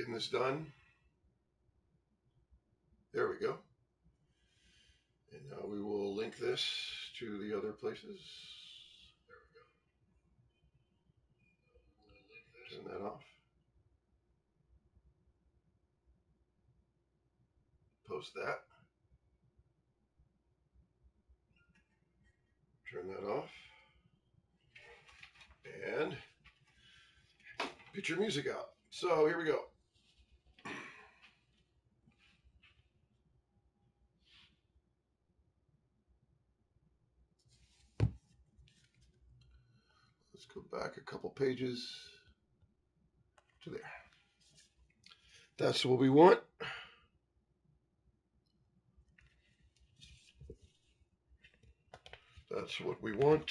getting this done. There we go. And now we will link this to the other places. There we go. Turn that off. Post that. Turn that off. And get your music out. So here we go. Go back a couple pages to there. That's what we want. That's what we want.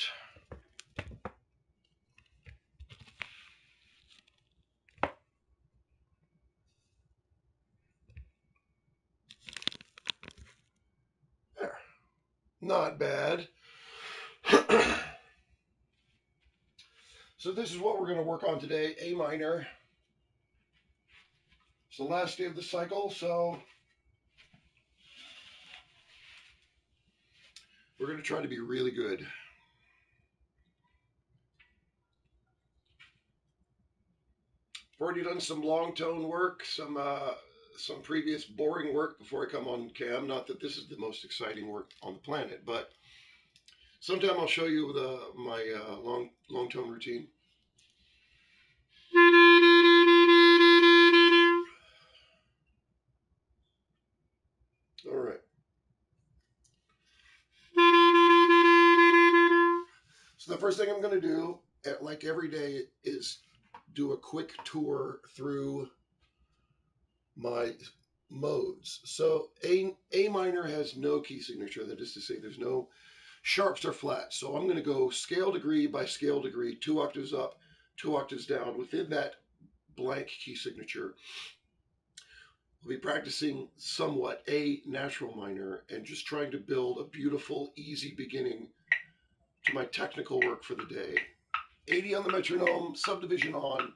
There. Not bad. so this is what we're going to work on today, A minor. It's the last day of the cycle, so we're going to try to be really good. I've already done some long tone work, some uh, some previous boring work before I come on cam. Not that this is the most exciting work on the planet, but sometime I'll show you the my uh, long long tone routine. All right. So the first thing I'm going to do, like every day, is do a quick tour through my modes. So A A minor has no key signature. That is to say, there's no sharps are flats. So I'm going to go scale degree by scale degree, two octaves up, two octaves down. Within that blank key signature, we'll be practicing somewhat a natural minor and just trying to build a beautiful, easy beginning to my technical work for the day. 80 on the metronome, subdivision on.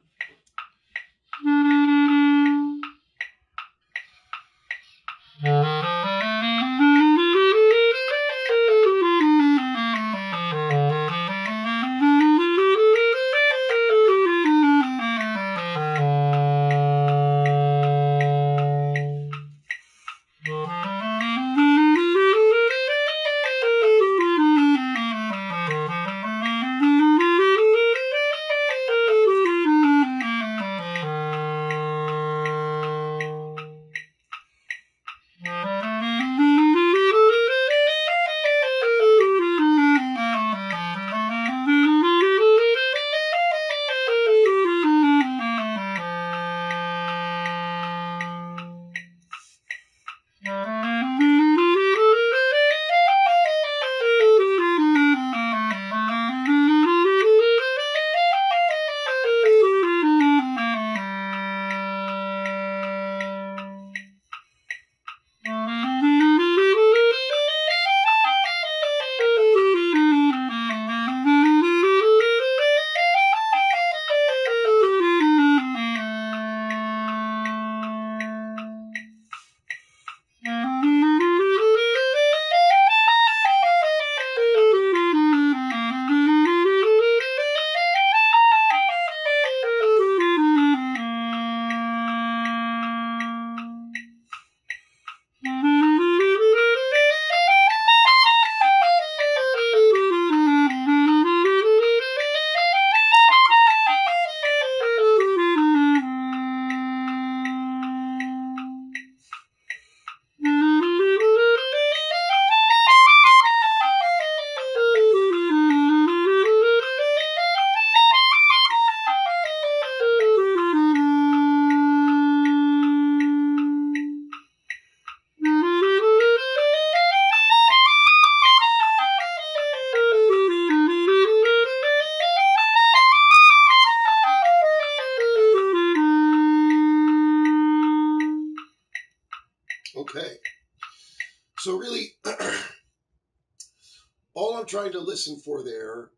Listen for there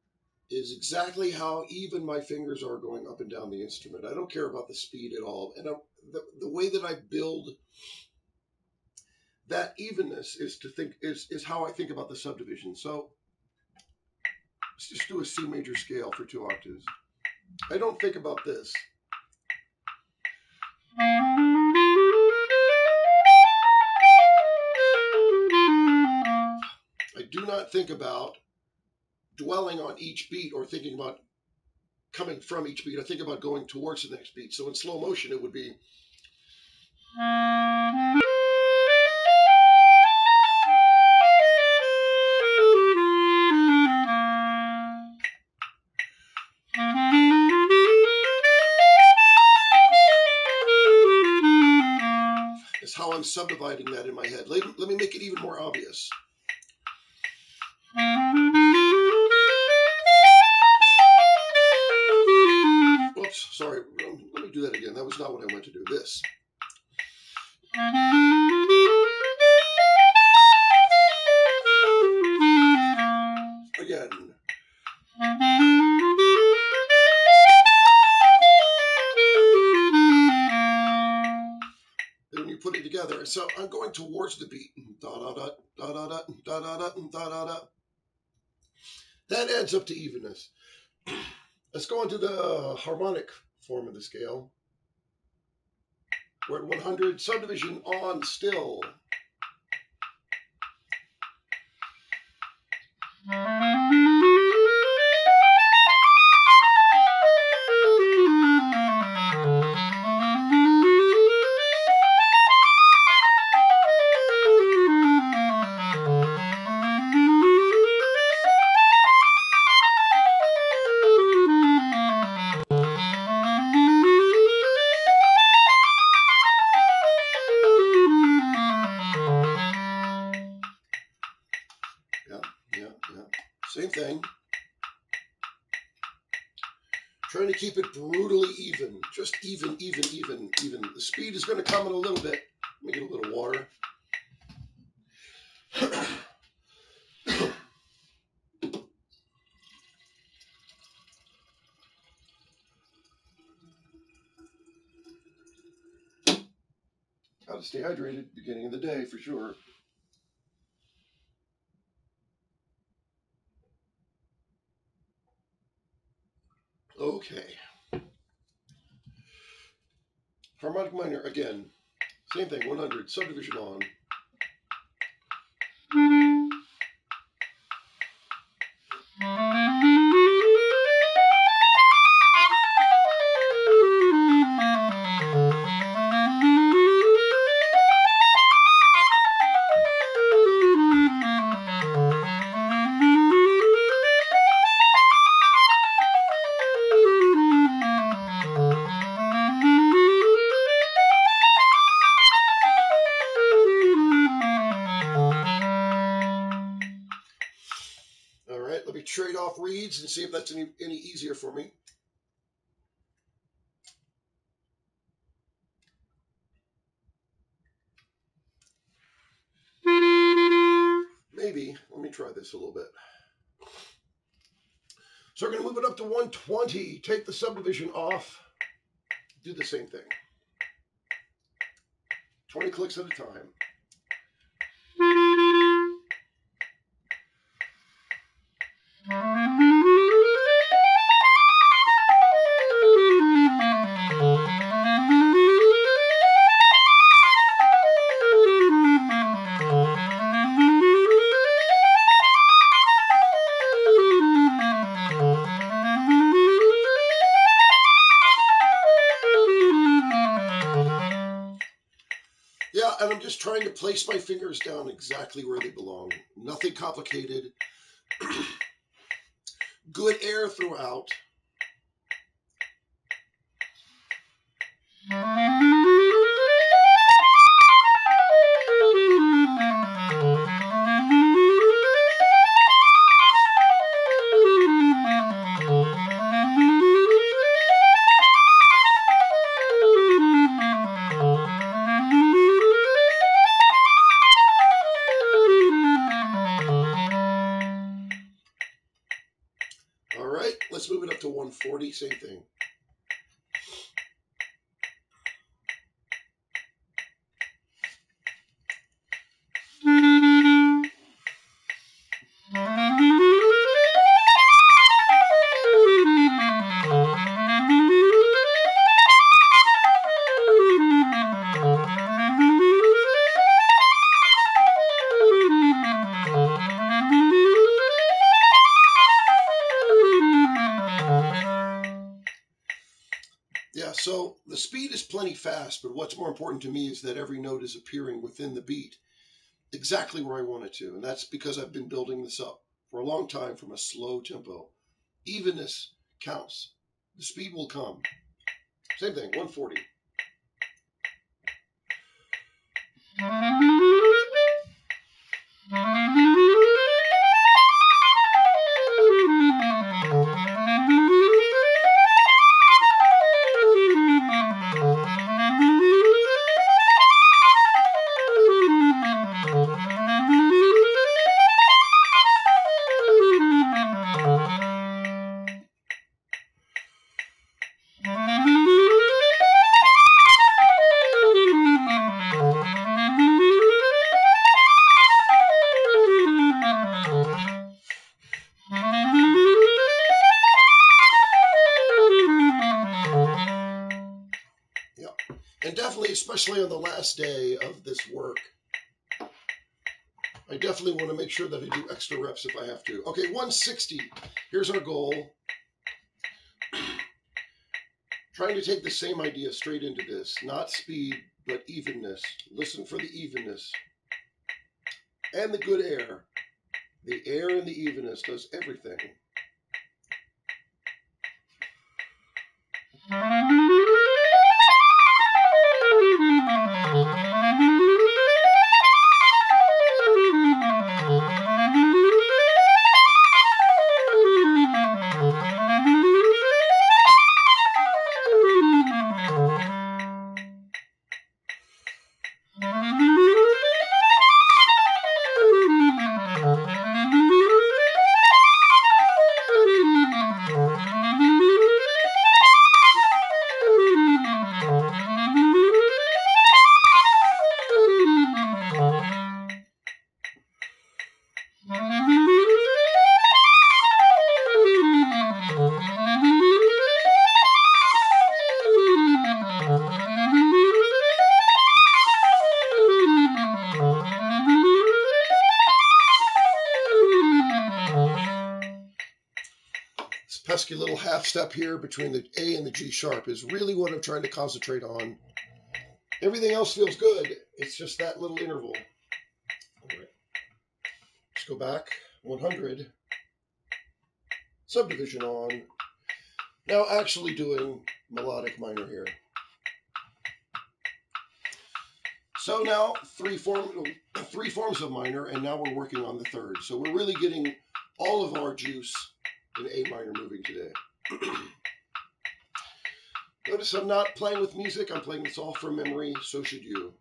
is exactly how even my fingers are going up and down the instrument. I don't care about the speed at all. And I, the, the way that I build that evenness is to think is, is how I think about the subdivision. So let's just do a C major scale for two octaves. I don't think about this. I do not think about dwelling on each beat or thinking about coming from each beat. I think about going towards the next beat. So in slow motion, it would be. Is how I'm subdividing that in my head. Let, let me make it even more obvious. Go into the harmonic form of the scale. We're at 100, subdivision on still. Yeah, stay hydrated beginning of the day for sure. Okay. Harmonic minor, again, same thing, 100, subdivision on. Trade off reeds and see if that's any, any easier for me. Maybe. Let me try this a little bit. So we're going to move it up to 120. Take the subdivision off. Do the same thing. 20 clicks at a time. Place my fingers down exactly where they belong. Nothing complicated. Good air throughout. But what's more important to me is that every note is appearing within the beat exactly where I want it to. And that's because I've been building this up for a long time from a slow tempo. Evenness counts. The speed will come. Same thing, 140. Sure that I do extra reps if I have to. Okay, 160. Here's our goal. Trying to take the same idea straight into this, not speed, but evenness. Listen for the evenness. And the good air. The air and the evenness does everything. Step here between the A and the G sharp is really what I'm trying to concentrate on. Everything else feels good. It's just that little interval. All right. Let's go back. 100. Subdivision on. Now actually doing melodic minor here. So now three form three forms of minor, and now we're working on the third. So we're really getting all of our juice in A minor moving today. Notice I'm not playing with music, I'm playing this all from memory, so should you.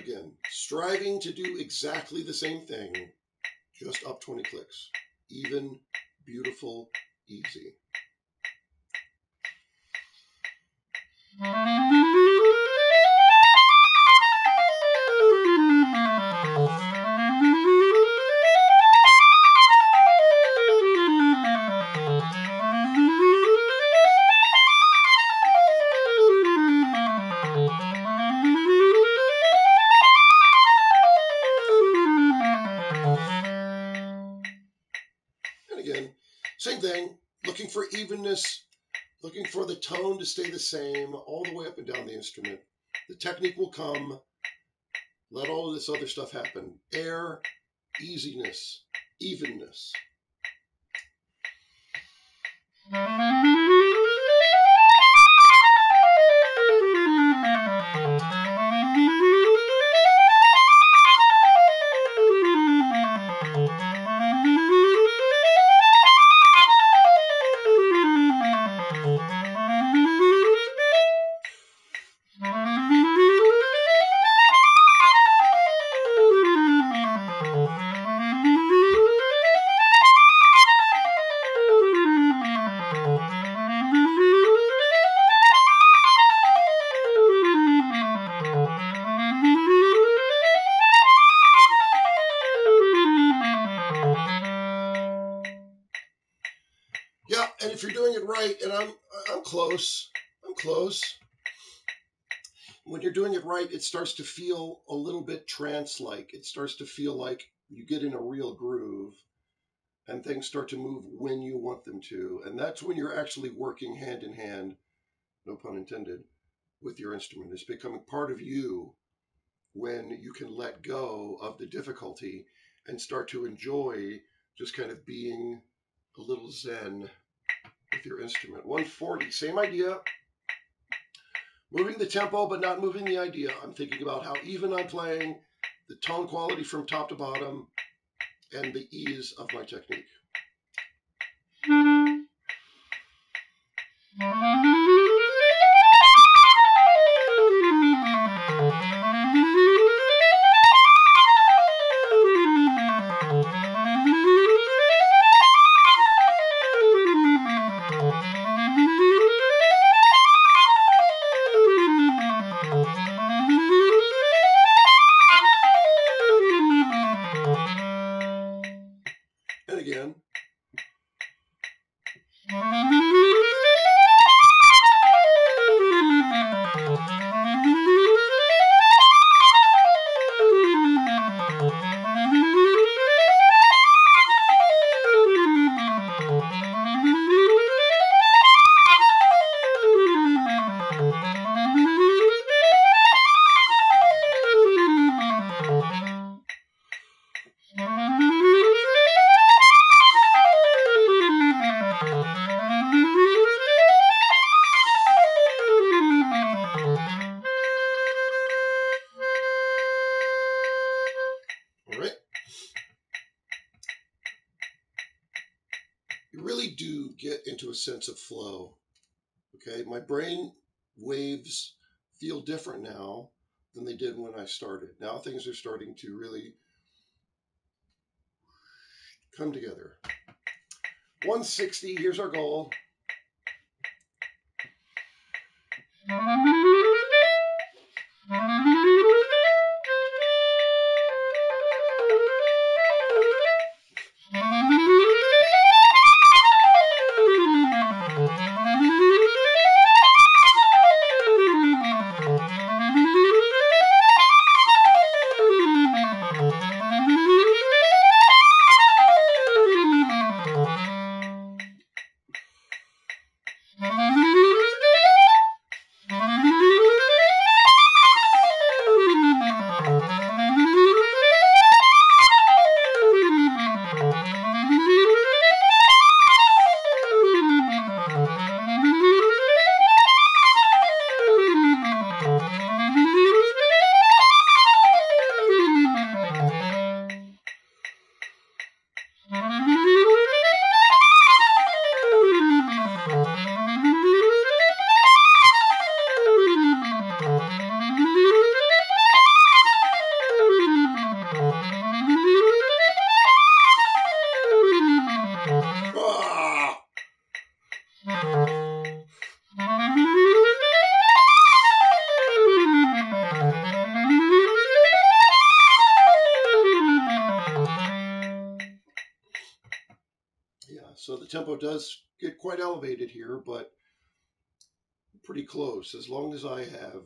Again, striving to do exactly the same thing, just up 20 clicks. Even, beautiful, easy. Same all the way up and down the instrument. The technique will come. Let all of this other stuff happen. Air, easiness, evenness. Close. When you're doing it right, it starts to feel a little bit trance-like. It starts to feel like you get in a real groove, and things start to move when you want them to, and that's when you're actually working hand in hand, no pun intended, with your instrument. It's becoming part of you when you can let go of the difficulty and start to enjoy just kind of being a little zen with your instrument. 140, same idea. Moving the tempo, but not moving the idea. I'm thinking about how even I'm playing, the tone quality from top to bottom, and the ease of my technique. Sense of flow. Okay. My brain waves feel different now than they did when I started. Now things are starting to really come together. 160, here's our goal. Does get quite elevated here, but pretty close. As long as I have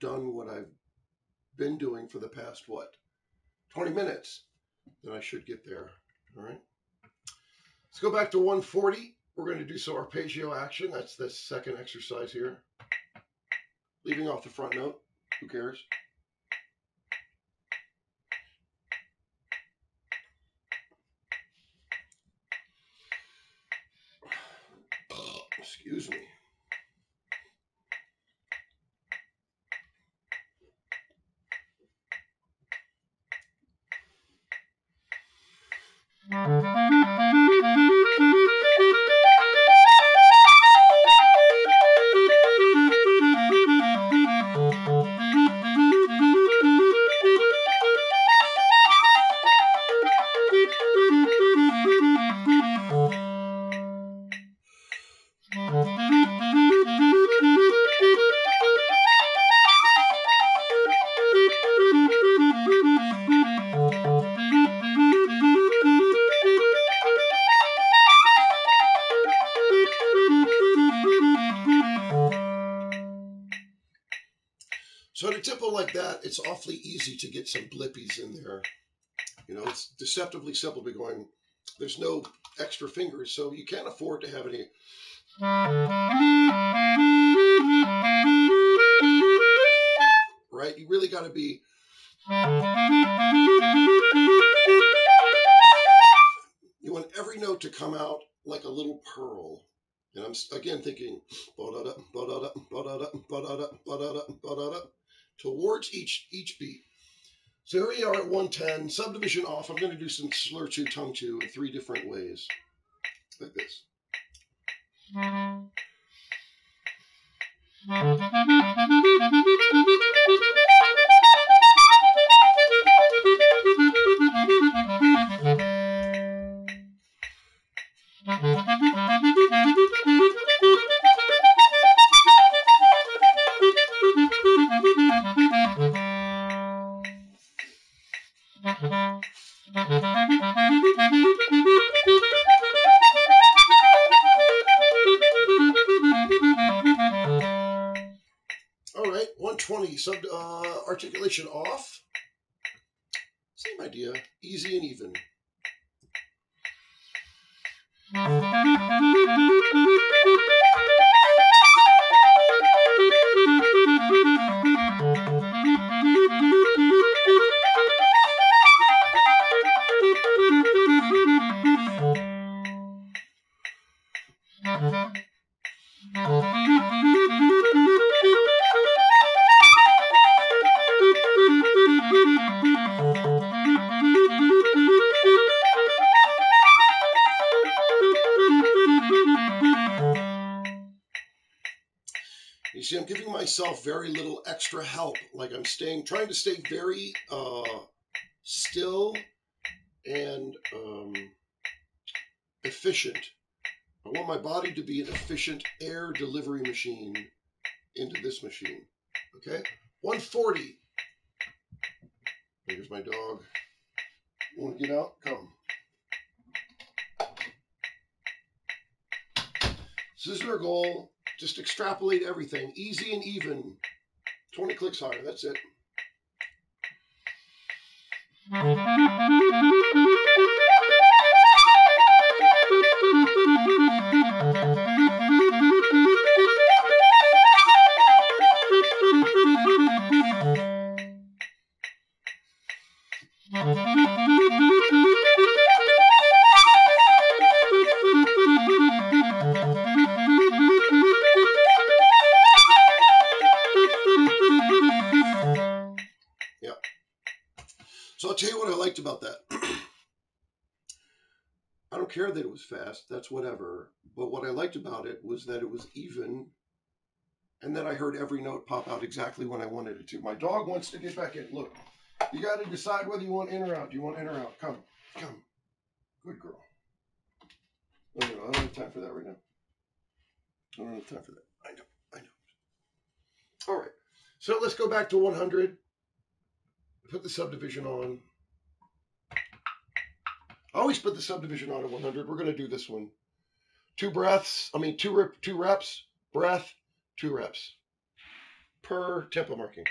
done what I've been doing for the past, what, 20 minutes, then I should get there. All right. Let's go back to 140. We're going to do some arpeggio action. That's the second exercise here. Leaving off the front note. Who cares? Excuse me. So at a tempo like that, it's awfully easy to get some blippies in there. You know, it's deceptively simple to be going, there's no extra fingers, so you can't afford to have any. Right? You really got to be. You want every note to come out like a little pearl. And I'm again thinking towards each each beat. So here we are at 110, subdivision off. I'm going to do some slur two, tongue two in three different ways, like this. All very little extra help. Like I'm staying, trying to stay very uh, still and um, efficient. I want my body to be an efficient air delivery machine into this machine. Okay, 140. Here's my dog. Want to get out? Come. So this is our goal. Just extrapolate everything. Easy and even. 20 clicks higher. That's it. That's whatever. But what I liked about it was that it was even and then I heard every note pop out exactly when I wanted it to. My dog wants to get back in. Look, you got to decide whether you want in or out. Do you want in or out? Come, come. Good girl. I don't have time for that right now. I don't have time for that. I know, I know. All right. So let's go back to 100 put the subdivision on. Oh always put the subdivision on at 100. We're going to do this one. Two breaths, I mean, two, rep, two reps, breath, two reps per tempo marking.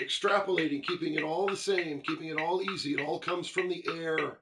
Extrapolating, keeping it all the same, keeping it all easy. It all comes from the air.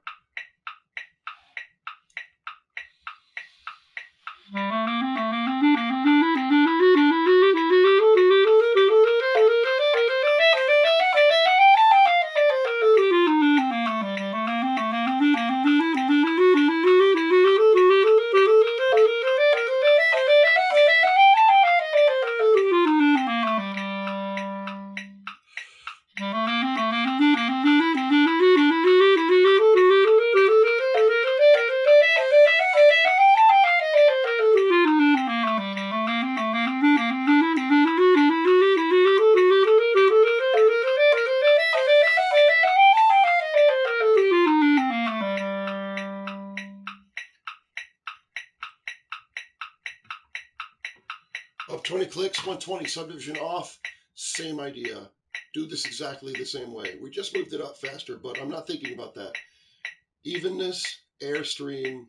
Subdivision off, same idea. Do this exactly the same way. We just moved it up faster, but I'm not thinking about that. Evenness, airstream.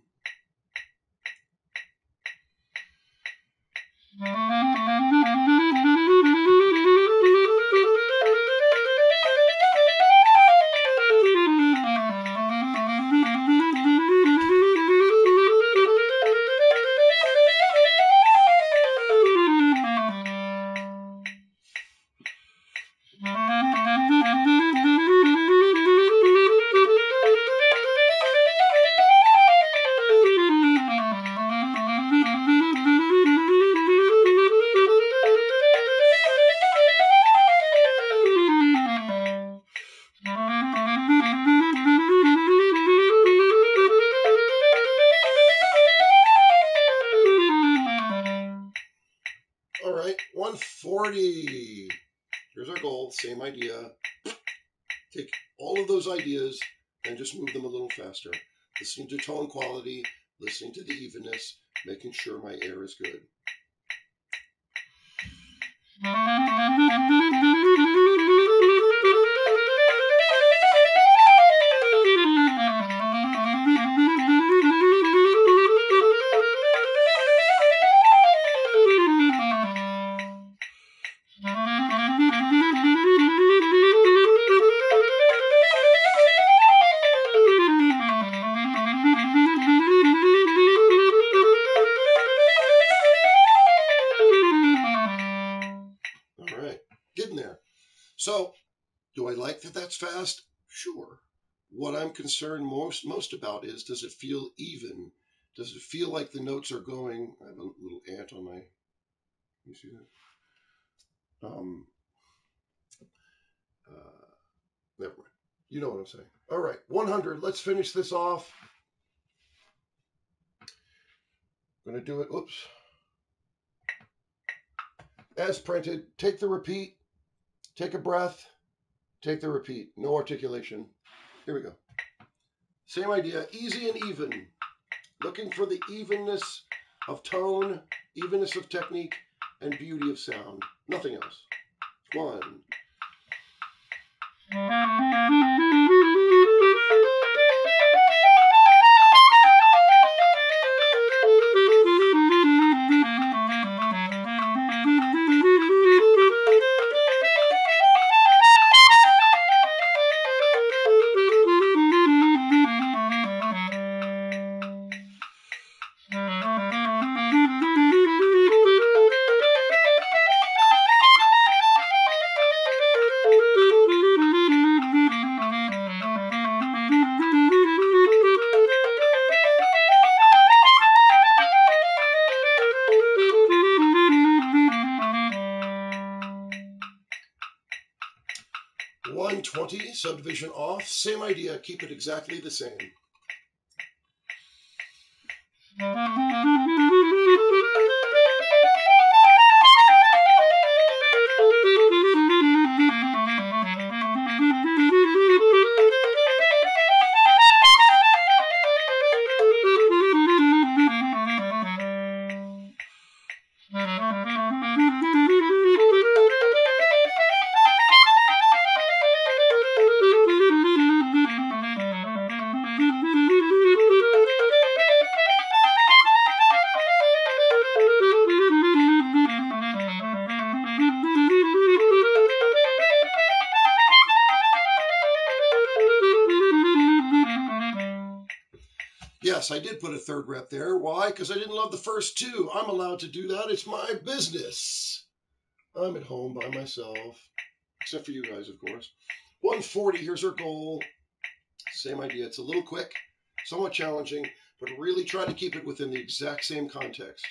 Most most about is does it feel even? Does it feel like the notes are going? I have a little ant on my. You see that? Um. Uh, never mind. You know what I'm saying. All right, 100. Let's finish this off. I'm Gonna do it. Oops as printed. Take the repeat, take a breath, take the repeat. No articulation. Here we go. Same idea, easy and even. Looking for the evenness of tone, evenness of technique, and beauty of sound. Nothing else. One. Same idea. Keep it exactly the same. Third rep there. Why? Because I didn't love the first two. I'm allowed to do that. It's my business. I'm at home by myself, except for you guys, of course. 140, here's our goal. Same idea. It's a little quick, somewhat challenging, but really try to keep it within the exact same context.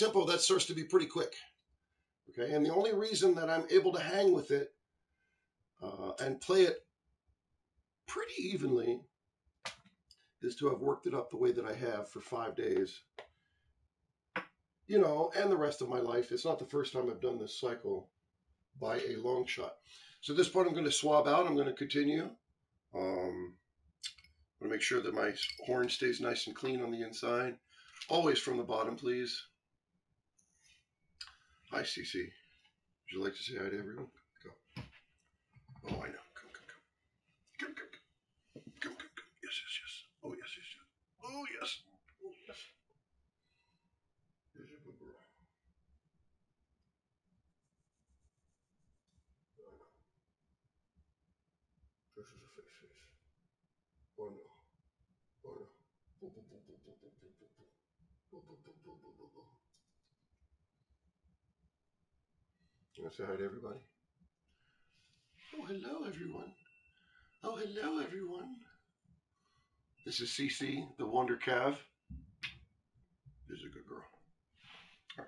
Tempo, that starts to be pretty quick. Okay, and the only reason that I'm able to hang with it uh, and play it pretty evenly is to have worked it up the way that I have for five days. You know, and the rest of my life. It's not the first time I've done this cycle by a long shot. So at this point, I'm going to swab out. I'm going to continue. Um, I'm going to make sure that my horn stays nice and clean on the inside. Always from the bottom, please. Hi, CC. Would you like to say hi to everyone? Go. Oh, I know. You want to say hi to everybody? Oh, hello, everyone. Oh, hello, everyone. This is CC, the Wonder Cav. Is a good girl. Go.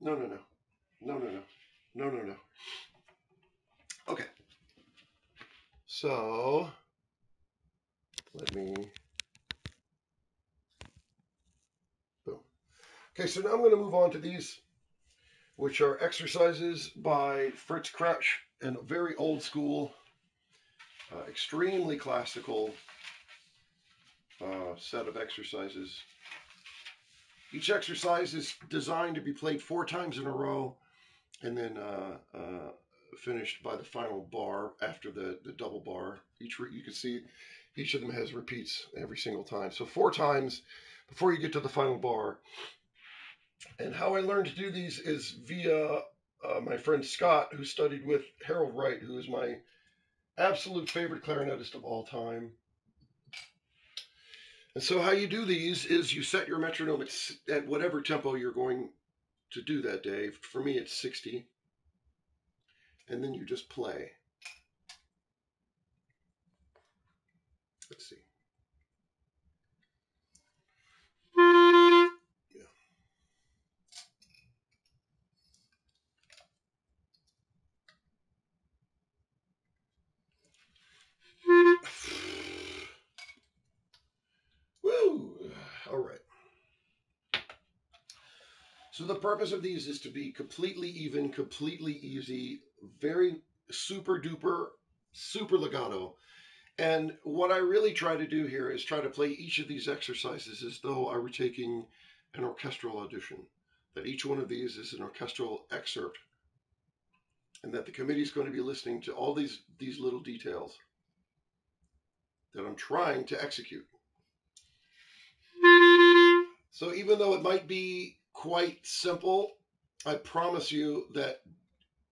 No, no, no. No, no, no. No, no, no. Okay. So, let me Okay, so now I'm going to move on to these, which are exercises by Fritz Kroepsch and a very old school, uh, extremely classical uh, set of exercises. Each exercise is designed to be played four times in a row and then uh, uh finished by the final bar after the, the double bar. Each You can see each of them has repeats every single time. So four times before you get to the final bar. And how I learned to do these is via uh, my friend Scott, who studied with Harold Wright, who is my absolute favorite clarinetist of all time. And so, how you do these is you set your metronome at, at whatever tempo you're going to do that day. For me, it's 60. And then you just play. Let's see. The purpose of these is to be completely even, completely easy, very super duper, super legato. And what I really try to do here is try to play each of these exercises as though I were taking an orchestral audition. That each one of these is an orchestral excerpt. And that the committee is going to be listening to all these, these little details that I'm trying to execute. So even though it might be quite simple. I promise you that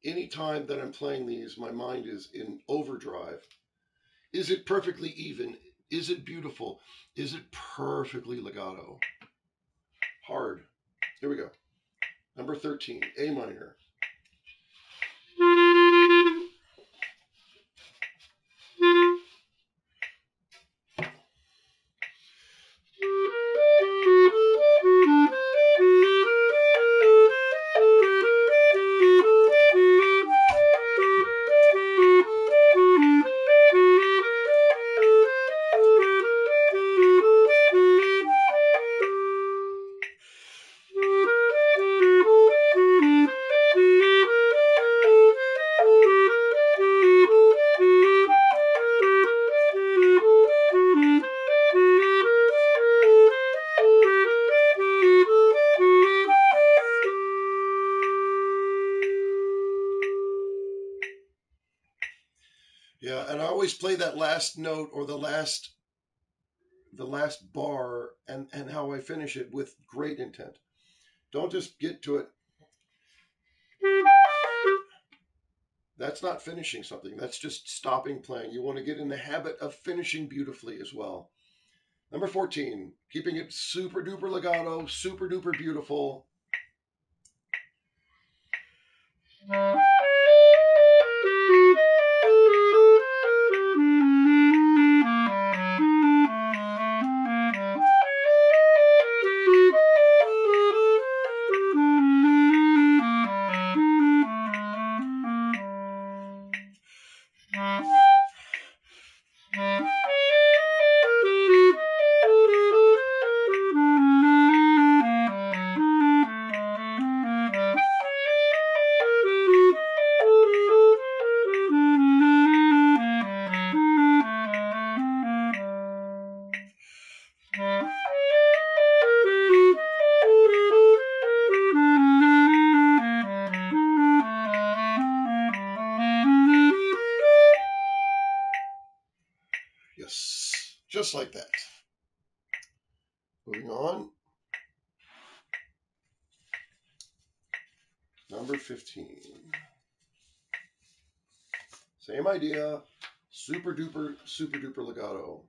any time that I'm playing these, my mind is in overdrive. Is it perfectly even? Is it beautiful? Is it perfectly legato? Hard. Here we go. Number 13, A minor. Last note or the last the last bar and and how I finish it with great intent. Don't just get to it. That's not finishing something. That's just stopping playing. You want to get in the habit of finishing beautifully as well. Number 14, keeping it super duper legato, super duper beautiful. Idea, super duper, super duper legato.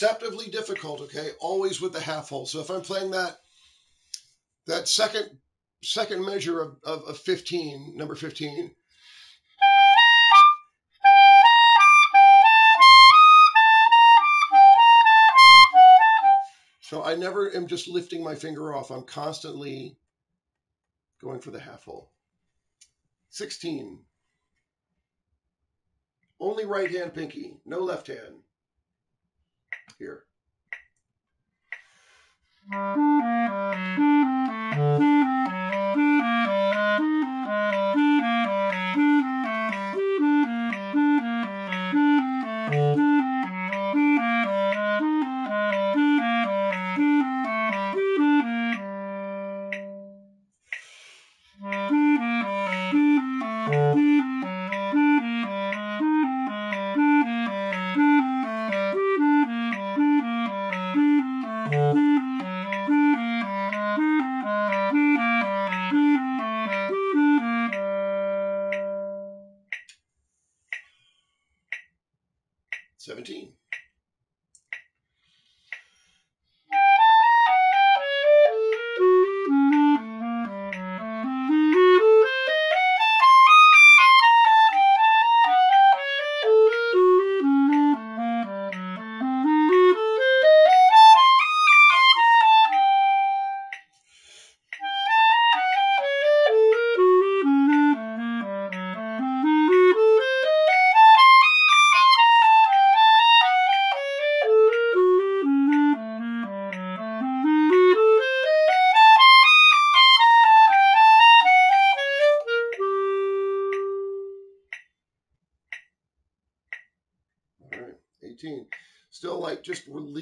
Deceptively difficult, okay? Always with the half hole. So if I'm playing that that second second measure of, of, of 15, number 15, So I never am just lifting my finger off. I'm constantly going for the half hole. 16. Only right hand pinky, no left hand. Here.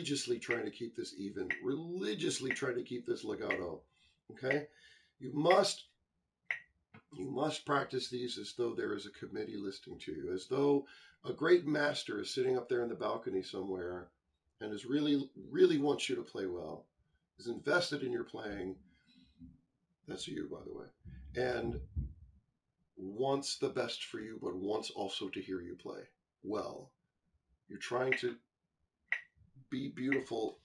Religiously trying to keep this even, religiously trying to keep this legato. Okay? You must you must practice these as though there is a committee listening to you, as though a great master is sitting up there in the balcony somewhere and is really, really wants you to play well, is invested in your playing. That's you, by the way. And wants the best for you, but wants also to hear you play well. You're trying to be beautiful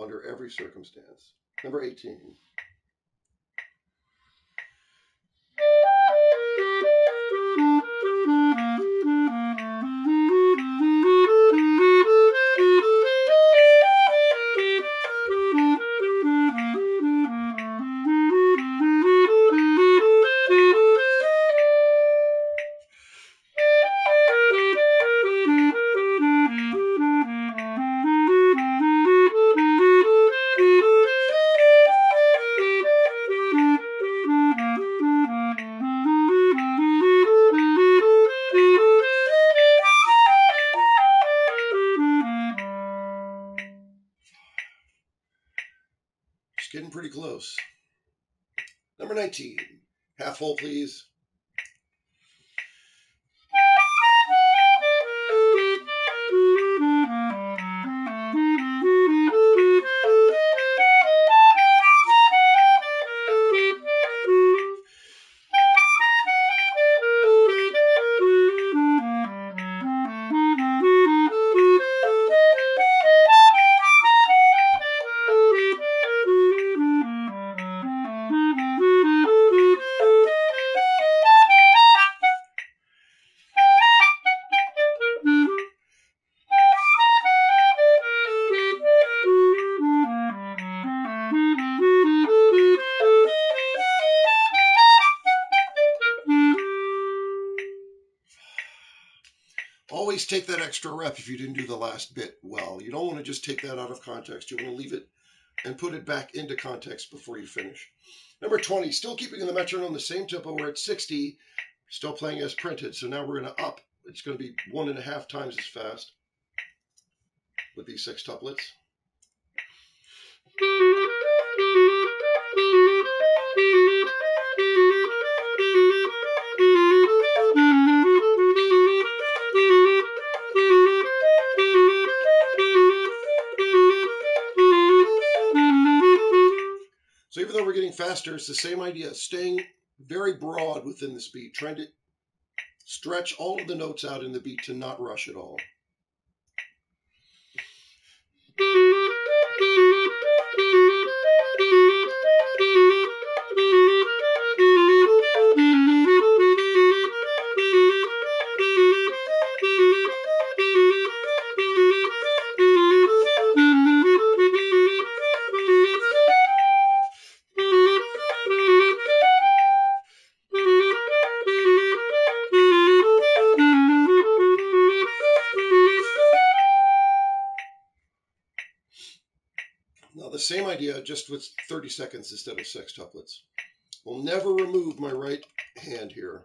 under every circumstance. Number 18. Number 19. Half hole, please. Extra rep if you didn't do the last bit well. You don't want to just take that out of context. You want to leave it and put it back into context before you finish. Number 20, still keeping in the metronome the same tempo. We're at 60, still playing as printed. So now we're going to up. It's going to be one and a half times as fast with these sextuplets. We're getting faster, it's the same idea, staying very broad within this beat, trying to stretch all of the notes out in the beat to not rush at all. Idea, just with 30 seconds instead of sextuplets. Will never remove my right hand here.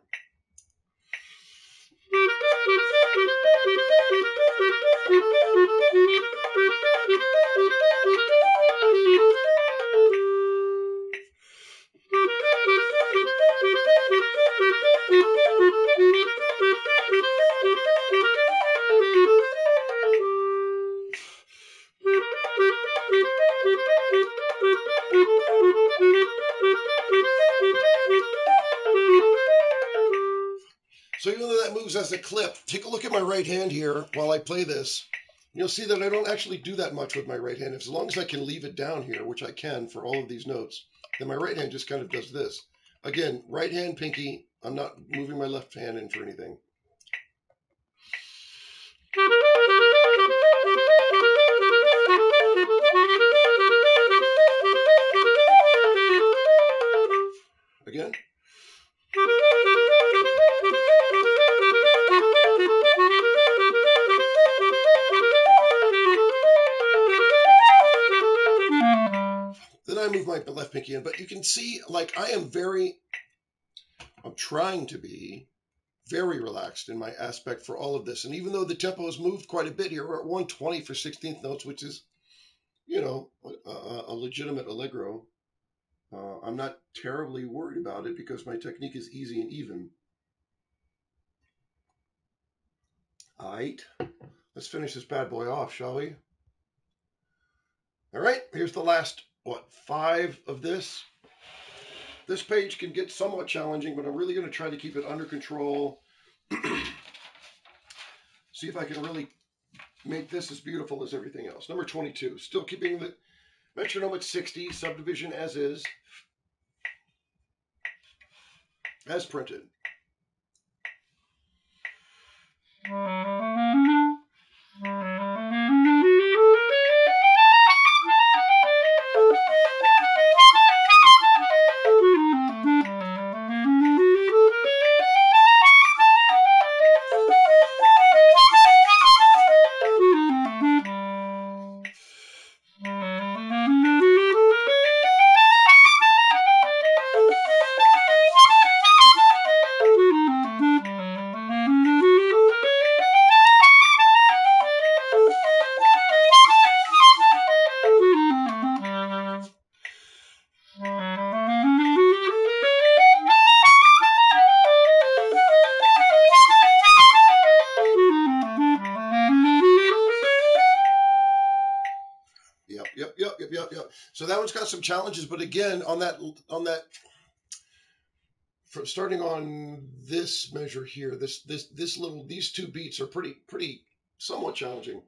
While I play this. You'll see that I don't actually do that much with my right hand. As long as I can leave it down here, which I can for all of these notes, then my right hand just kind of does this. Again, right hand, pinky. I'm not moving my left hand in for anything. Pinky in, but you can see, like, I am very, I'm trying to be very relaxed in my aspect for all of this. And even though the tempo has moved quite a bit here, we're at 120 for 16th notes, which is, you know, a, a legitimate allegro. Uh, I'm not terribly worried about it because my technique is easy and even. All right, let's finish this bad boy off, shall we? All right, here's the last, what, five of this. This page can get somewhat challenging, but I'm really going to try to keep it under control. See if I can really make this as beautiful as everything else. Number 22, still keeping the metronome at 60, subdivision as is, as printed. Mm-hmm. Some challenges, but again, on that on that from starting on this measure here, this this this little these two beats are pretty pretty somewhat challenging.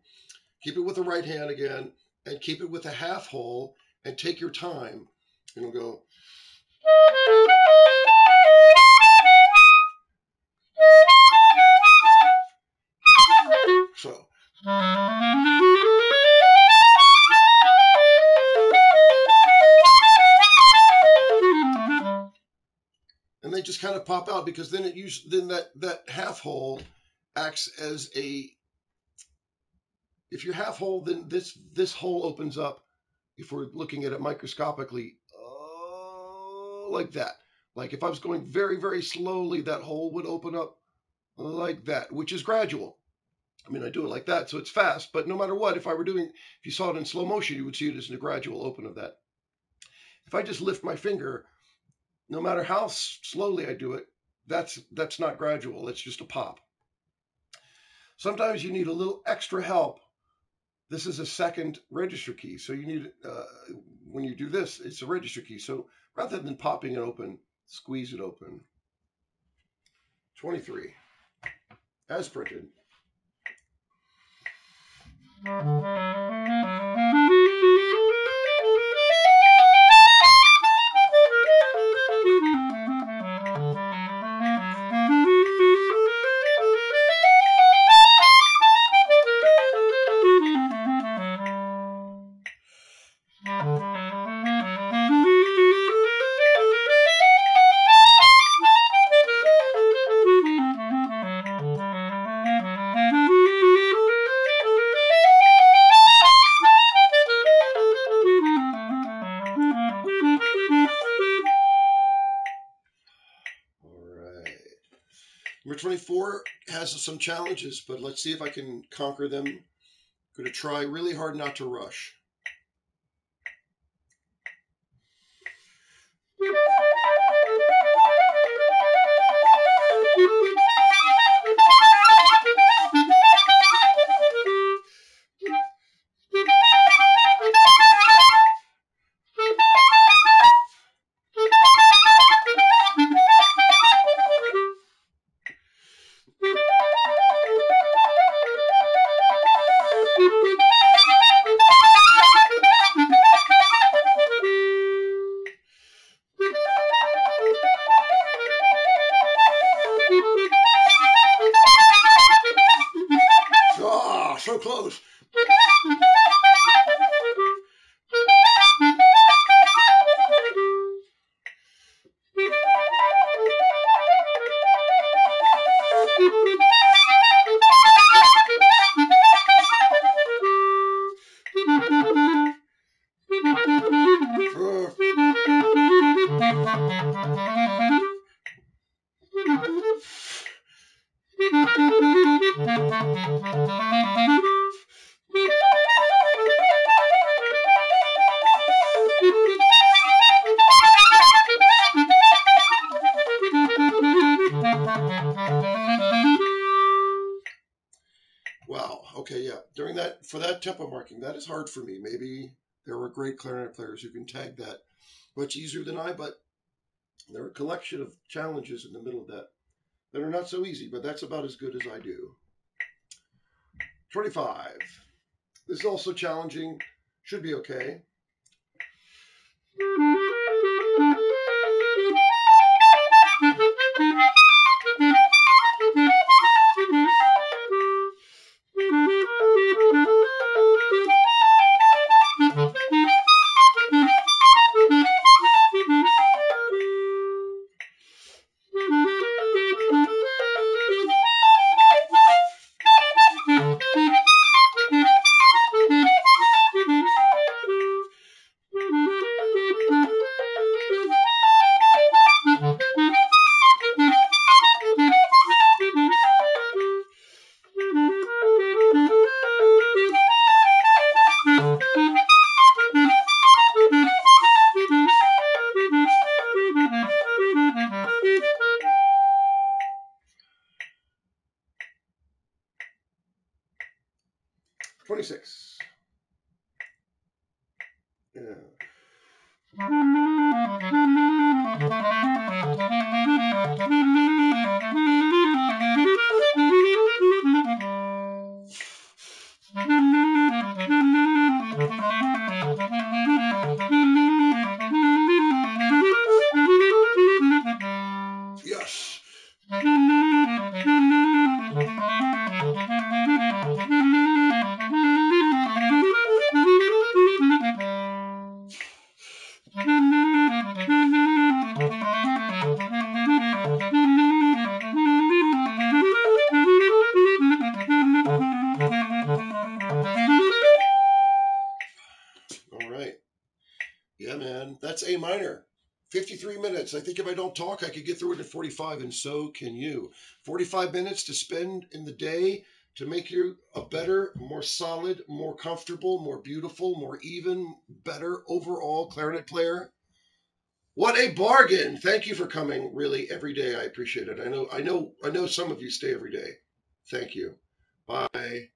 Keep it with the right hand again, and keep it with a half hole, and take your time. And we'll go. So. Kind of pop out because then it use then that that half hole acts as a if you're half hole then this this hole opens up if we're looking at it microscopically uh, like that. Like if i was going very very slowly that hole would open up like that which is gradual. I mean i do it like that so it's fast but no matter what if i were doing if you saw it in slow motion you would see it as a gradual open of that. If i just lift my finger no matter how slowly I do it, that's that's not gradual. It's just a pop. Sometimes you need a little extra help. This is a second register key, so you need uh, when you do this, it's a register key. So rather than popping it open, squeeze it open. 23, as printed. Some challenges, but let's see if I can conquer them. I'm going to try really hard not to rush. That is hard for me. Maybe there were great clarinet players who can tag that much easier than I, but there are a collection of challenges in the middle of that that are not so easy, but that's about as good as I do. 25. This is also challenging. Should be okay. Minutes. I think if I don't talk, I could get through it in 45, and so can you. 45 minutes to spend in the day to make you a better, more solid, more comfortable, more beautiful, more even, better overall clarinet player. What a bargain. Thank you for coming really every day. I appreciate it. I know I know I know some of you stay every day. Thank you. Bye.